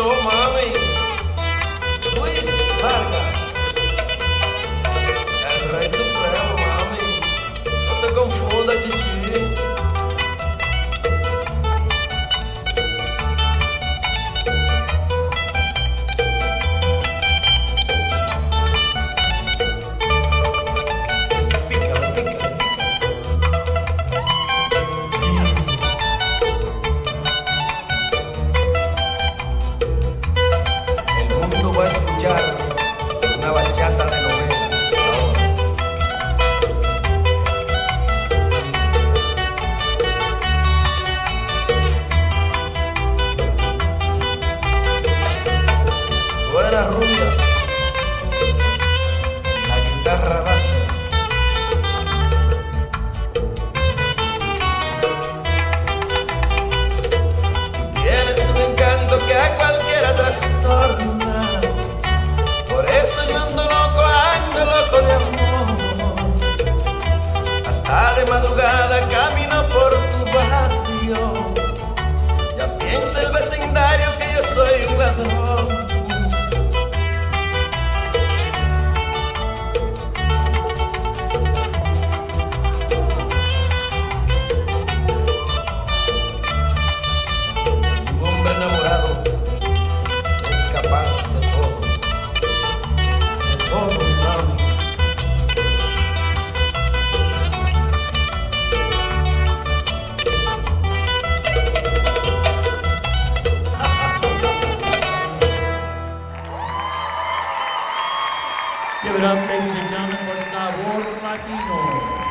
ô mãe. go. Give it up, ladies and gentlemen, for Star Wars Latino.